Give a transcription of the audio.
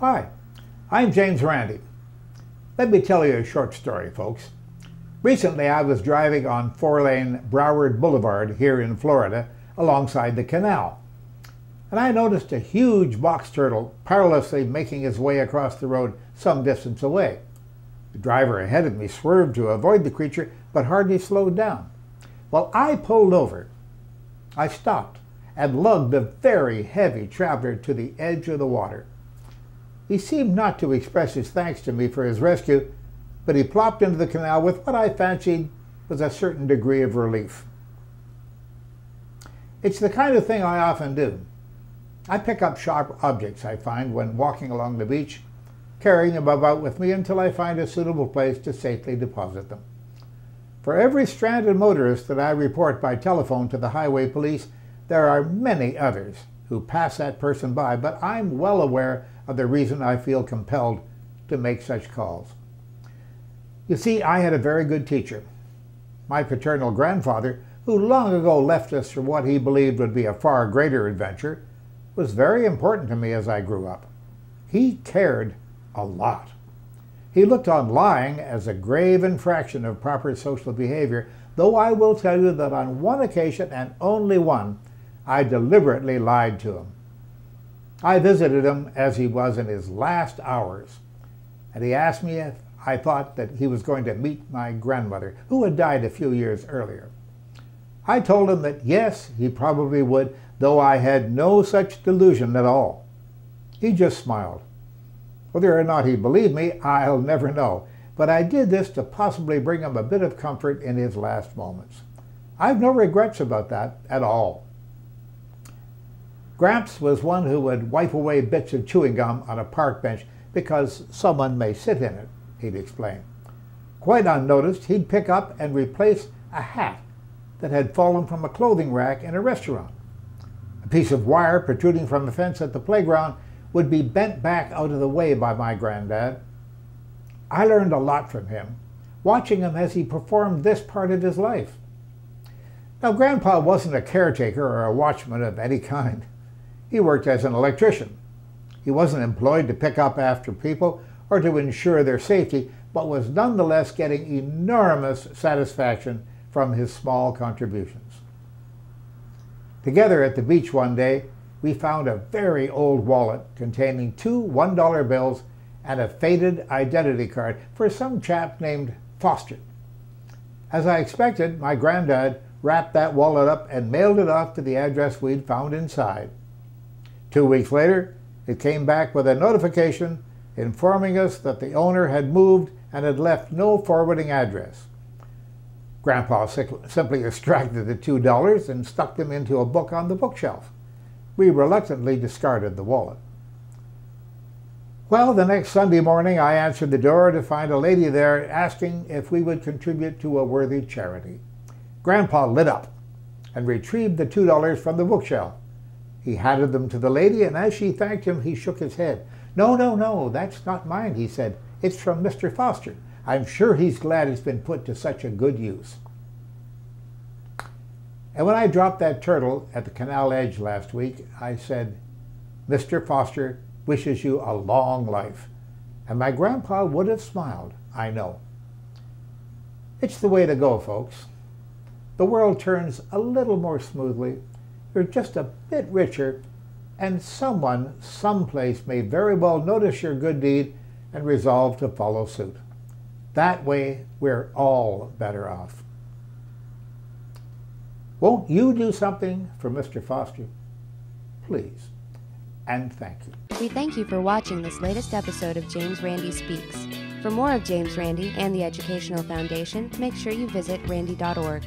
Hi, I'm James Randi. Let me tell you a short story, folks. Recently, I was driving on four lane Broward Boulevard here in Florida alongside the canal, and I noticed a huge box turtle perilously making his way across the road some distance away. The driver ahead of me swerved to avoid the creature, but hardly slowed down. While I pulled over, I stopped and lugged the very heavy traveler to the edge of the water. He seemed not to express his thanks to me for his rescue, but he plopped into the canal with what I fancied was a certain degree of relief. It's the kind of thing I often do. I pick up sharp objects I find when walking along the beach carrying them about with me until I find a suitable place to safely deposit them. For every stranded motorist that I report by telephone to the highway police, there are many others who pass that person by, but I'm well aware of the reason I feel compelled to make such calls. You see, I had a very good teacher. My paternal grandfather, who long ago left us for what he believed would be a far greater adventure, was very important to me as I grew up. He cared a lot. He looked on lying as a grave infraction of proper social behavior, though I will tell you that on one occasion, and only one, I deliberately lied to him. I visited him as he was in his last hours, and he asked me if I thought that he was going to meet my grandmother, who had died a few years earlier. I told him that yes, he probably would, though I had no such delusion at all. He just smiled. Whether or not he believed me, I'll never know, but I did this to possibly bring him a bit of comfort in his last moments. I've no regrets about that at all. Gramps was one who would wipe away bits of chewing gum on a park bench because someone may sit in it, he'd explain. Quite unnoticed, he'd pick up and replace a hat that had fallen from a clothing rack in a restaurant. A piece of wire protruding from a fence at the playground would be bent back out of the way by my granddad. I learned a lot from him, watching him as he performed this part of his life. Now, Grandpa wasn't a caretaker or a watchman of any kind. He worked as an electrician. He wasn't employed to pick up after people or to ensure their safety, but was nonetheless getting enormous satisfaction from his small contributions. Together at the beach one day, we found a very old wallet containing two $1 bills and a faded identity card for some chap named Foster. As I expected, my granddad wrapped that wallet up and mailed it off to the address we'd found inside. Two weeks later, it came back with a notification informing us that the owner had moved and had left no forwarding address. Grandpa simply extracted the $2 and stuck them into a book on the bookshelf we reluctantly discarded the wallet. Well, the next Sunday morning, I answered the door to find a lady there asking if we would contribute to a worthy charity. Grandpa lit up and retrieved the $2 from the bookshelf. He handed them to the lady, and as she thanked him, he shook his head. No, no, no, that's not mine, he said. It's from Mr. Foster. I'm sure he's glad it's been put to such a good use. And when I dropped that turtle at the canal edge last week, I said, Mr. Foster wishes you a long life. And my grandpa would have smiled, I know. It's the way to go, folks. The world turns a little more smoothly, you're just a bit richer, and someone, someplace may very well notice your good deed and resolve to follow suit. That way, we're all better off. Won't you do something for Mr. Foster? Please. And thank you. We thank you for watching this latest episode of James Randi Speaks. For more of James Randi and the Educational Foundation, make sure you visit randi.org.